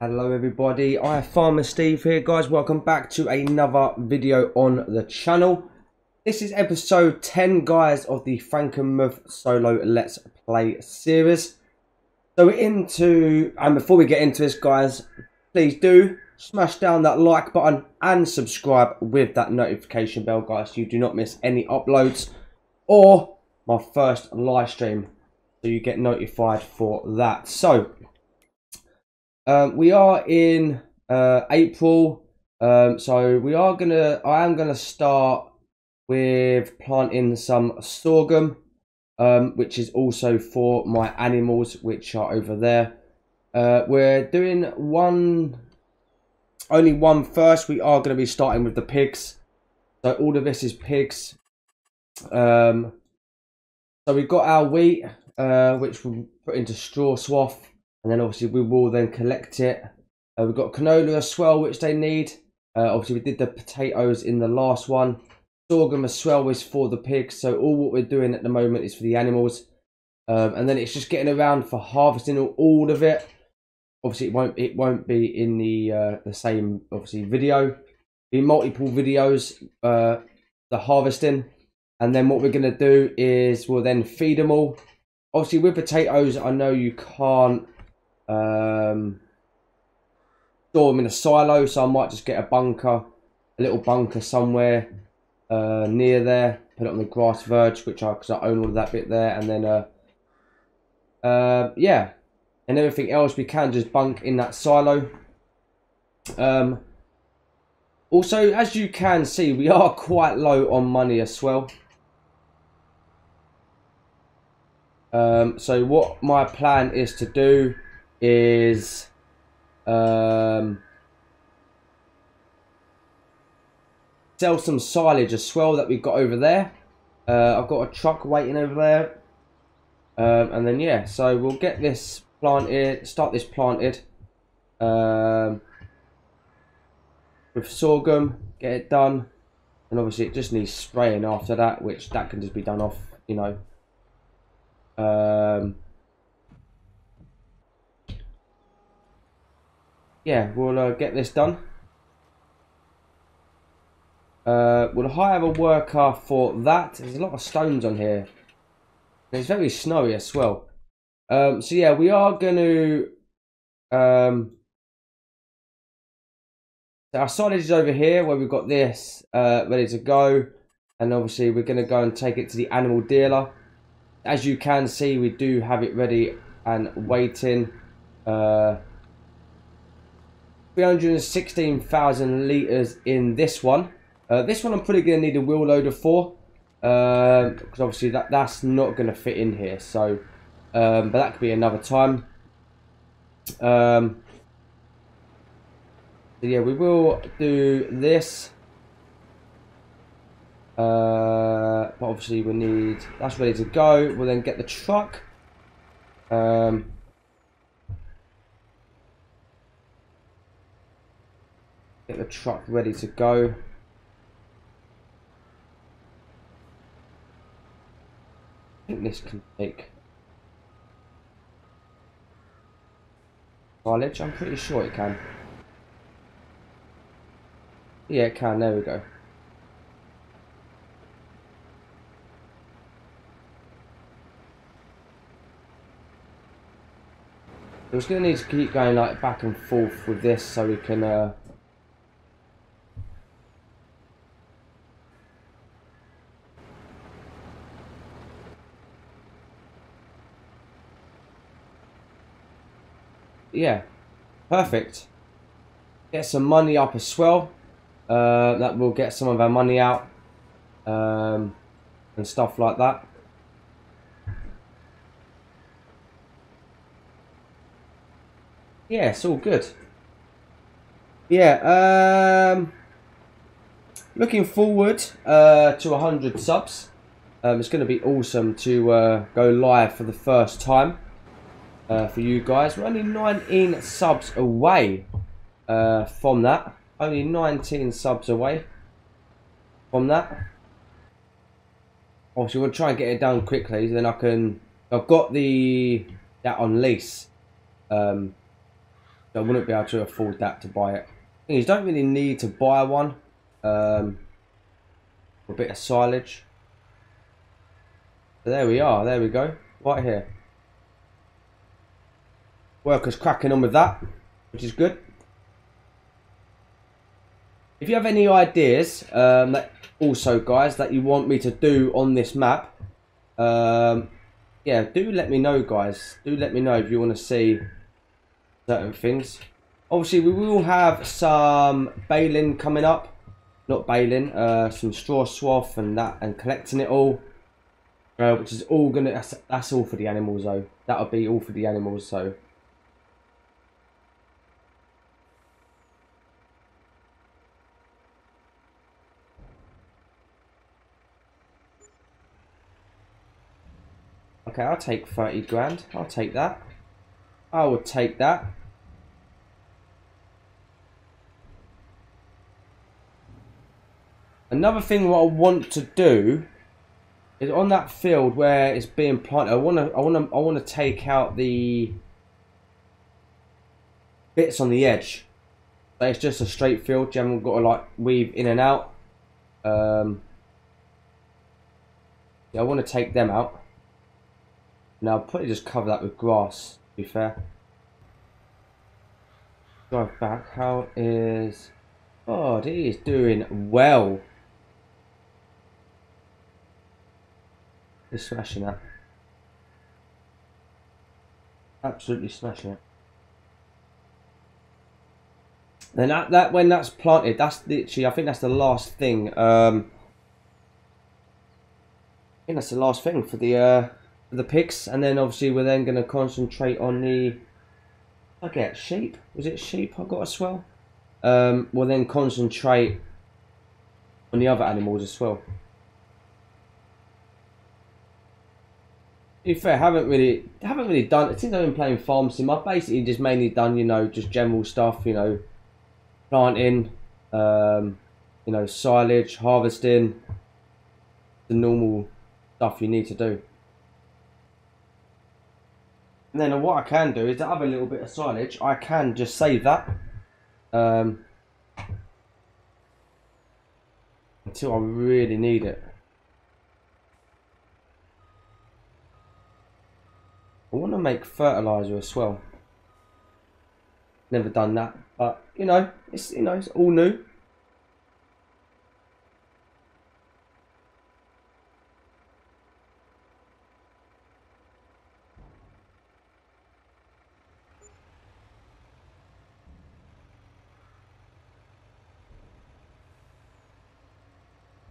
Hello everybody, I am Farmer Steve here guys, welcome back to another video on the channel. This is episode 10 guys of the Frankenmuth solo Let's Play series. So into, and before we get into this guys, please do smash down that like button and subscribe with that notification bell guys so you do not miss any uploads or my first live stream so you get notified for that. So um, we are in uh, April, um, so we are gonna. I am gonna start with planting some sorghum, um, which is also for my animals, which are over there. Uh, we're doing one, only one first. We are going to be starting with the pigs. So all of this is pigs. Um, so we've got our wheat, uh, which we'll put into straw swath and then obviously we will then collect it. Uh, we've got canola as well, which they need. Uh, obviously, we did the potatoes in the last one. Sorghum as well is for the pigs. So all what we're doing at the moment is for the animals. Um, and then it's just getting around for harvesting all, all, of it. Obviously, it won't it won't be in the uh, the same obviously video. Be multiple videos. Uh, the harvesting, and then what we're gonna do is we'll then feed them all. Obviously, with potatoes, I know you can't um, store them in a silo, so I might just get a bunker, a little bunker somewhere uh, near there. Put it on the grass verge, which I because I own all of that bit there, and then uh, uh, yeah, and everything else we can just bunk in that silo. Um, also, as you can see, we are quite low on money as well. Um, so what my plan is to do is um, sell some silage as well that we've got over there. Uh, I've got a truck waiting over there. Um, and then, yeah, so we'll get this planted, start this planted. Um, with sorghum, get it done. And obviously it just needs spraying after that, which that can just be done off, you know. Um, yeah, we'll uh, get this done. Uh, we'll hire a worker for that. There's a lot of stones on here. It's very snowy as well. Um, so yeah, we are going to... Um, so our silage is over here where we've got this uh, ready to go. And obviously we're going to go and take it to the animal dealer. As you can see, we do have it ready and waiting. Uh, 316,000 litres in this one. Uh, this one I'm probably going to need a wheel loader for. Because um, obviously that, that's not going to fit in here. So, um, But that could be another time. Um, so yeah, we will do this. Uh, but obviously we need, that's ready to go. We'll then get the truck. Um, Get the truck ready to go. I think this can take mileage. I'm pretty sure it can. Yeah, it can. There we go. We're just going to need to keep going like back and forth with this so we can uh, yeah, perfect. Get some money up as well. Uh, that will get some of our money out um, and stuff like that. Yeah, it's all good. Yeah, um, looking forward uh, to 100 subs. Um, it's going to be awesome to uh, go live for the first time uh, for you guys. We're only 19 subs away uh, from that. Only 19 subs away from that. Obviously, we'll try and get it done quickly. So then I can. I've got the that on lease. Um, I wouldn't be able to afford that to buy it. You don't really need to buy one. Um, a bit of silage. So there we are. There we go. Right here. Workers cracking on with that, which is good. If you have any ideas, um, that also, guys, that you want me to do on this map, um, yeah, do let me know, guys. Do let me know if you want to see certain things. Obviously, we will have some baling coming up. Not baling, uh, some straw swath and that, and collecting it all. Uh, which is all gonna, that's, that's all for the animals though. That'll be all for the animals, so. Okay, I'll take 30 grand. I'll take that. I would take that. Another thing what I want to do is on that field where it's being planted. I want to, I want to, I want to take out the bits on the edge. But it's just a straight field. You haven't got to like weave in and out. Um, yeah, I want to take them out. Now I'll probably just cover that with grass. To be fair. Drive back. How is? Oh, he is doing well. He's smashing that. Absolutely smashing it. Then that, that when that's planted, that's literally I think that's the last thing. Um, I think that's the last thing for the uh, the pigs, and then obviously we're then going to concentrate on the. I get sheep. Was it sheep? I got as well. Um, we'll then concentrate on the other animals as well. be fair, haven't really haven't really done it since I've been playing farm sim. I've basically just mainly done you know just general stuff, you know, planting, um, you know, silage, harvesting, the normal stuff you need to do. And then what I can do is have a little bit of silage, I can just save that um, until I really need it. I want to make fertilizer as well. Never done that, but you know, it's you know, it's all new.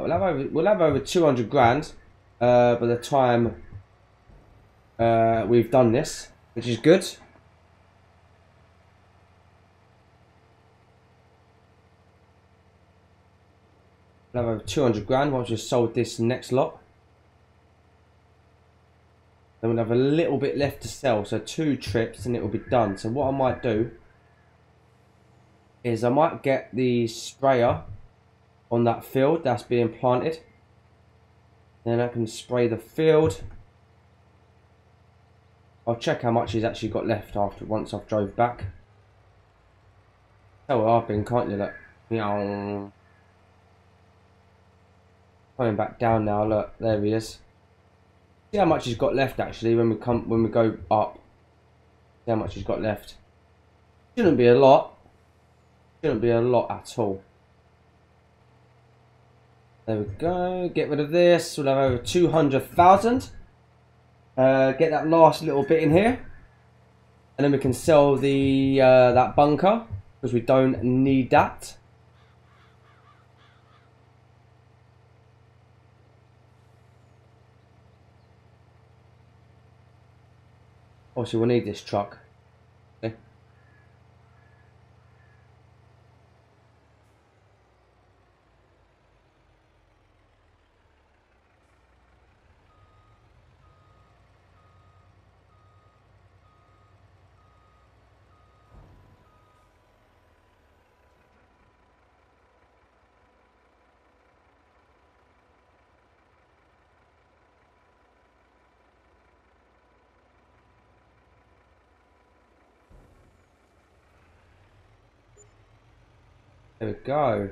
We'll have over we'll have over two hundred grand uh, by the time uh, we've done this, which is good. We'll have over 200 grand once we've sold this next lot. Then we'll have a little bit left to sell, so two trips and it will be done. So what I might do is I might get the sprayer on that field that's being planted. Then I can spray the field. I'll check how much he's actually got left after once I've drove back. Oh, I've been, can't? Look, meow. Coming back down now. Look, there he is. See how much he's got left actually when we come when we go up. See how much he's got left. Shouldn't be a lot. Shouldn't be a lot at all. There we go. Get rid of this. We'll have over 200,000. Uh, get that last little bit in here. And then we can sell the uh, that bunker because we don't need that. Also, we'll need this truck. There we go.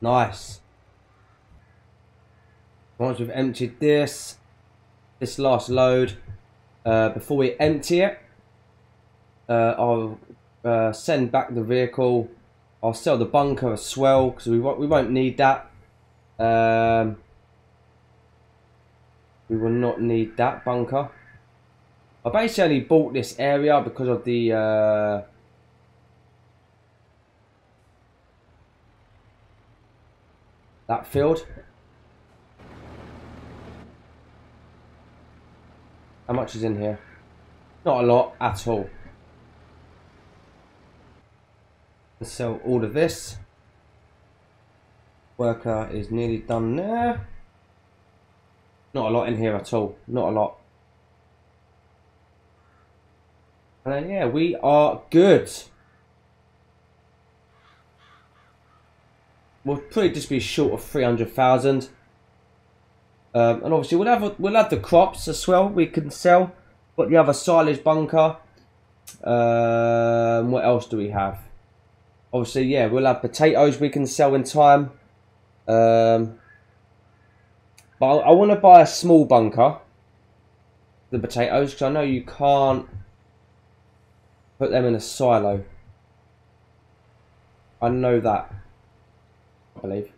Nice. Once we've emptied this, this last load, uh, before we empty it, uh, I'll uh, send back the vehicle. I'll sell the bunker as well because we won't, we won't need that. Um, we will not need that bunker. I basically only bought this area because of the uh, that field. How much is in here? Not a lot at all. Let's sell all of this. Worker is nearly done there. Not a lot in here at all. Not a lot. And then, yeah, we are good. We'll probably just be short of 300,000. Um, and obviously we'll have we'll have the crops as well we can sell. Got the other silage bunker. Um, what else do we have? Obviously, yeah, we'll have potatoes we can sell in time. Um, but I, I want to buy a small bunker. The potatoes, because I know you can't put them in a silo. I know that. I believe.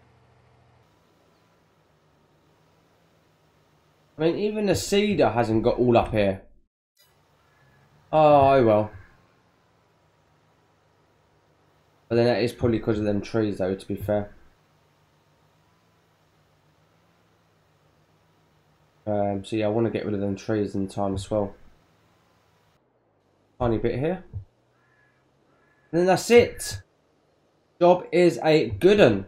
I mean, even the seeder hasn't got all up here. Oh, oh well. But then that is probably because of them trees, though, to be fair. Um, so yeah, I want to get rid of them trees in time as well. Tiny bit here. And then that's it. Job is a good one.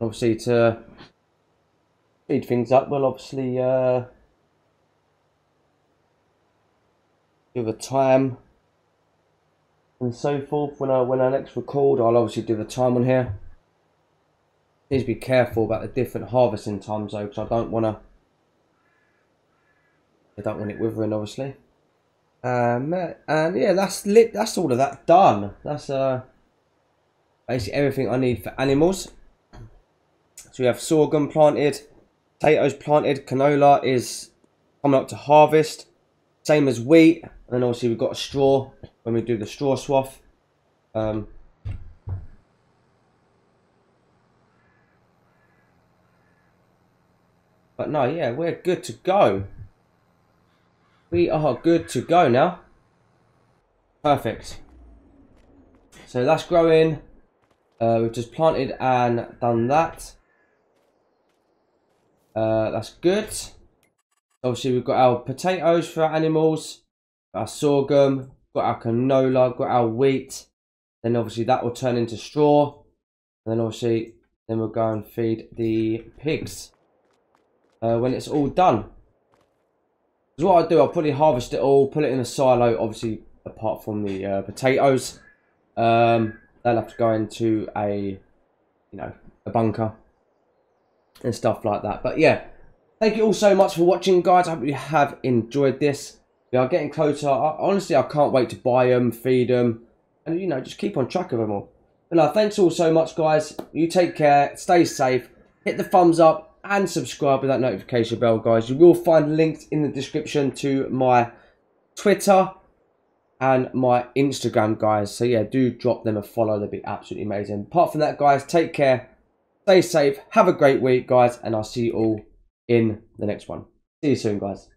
obviously to speed things up, we'll obviously uh, give a time and so forth. When I when I next record, I'll obviously do the time on here. Please be careful about the different harvesting times though, because I don't want to. I don't want it withering, obviously. Um, and yeah, that's lit. That's all of that done. That's uh, basically everything I need for animals. So we have sorghum planted, potatoes planted, canola is coming up to harvest. Same as wheat, and obviously we've got a straw when we do the straw swath. Um, but no, yeah, we're good to go. We are good to go now. Perfect. So that's growing. Uh, we've just planted and done that. Uh, that's good. Obviously, we've got our potatoes for our animals, our sorghum, got our canola, got our wheat. Then obviously that will turn into straw. And then obviously, then we'll go and feed the pigs uh, when it's all done. Because what I'll do, I'll probably harvest it all, put it in a silo, obviously apart from the uh, potatoes. Um, they'll have to go into a, you know, a bunker and stuff like that. But yeah, thank you all so much for watching, guys. I hope you have enjoyed this. We are getting closer. I, honestly, I can't wait to buy them, feed them, and you know, just keep on track of them all. But no, thanks all so much, guys. You take care, stay safe, hit the thumbs up, and subscribe with that notification bell, guys. You will find links in the description to my Twitter and my Instagram, guys. So yeah, do drop them a follow. They'd be absolutely amazing. Apart from that, guys, take care Stay safe. Have a great week, guys. And I'll see you all in the next one. See you soon, guys.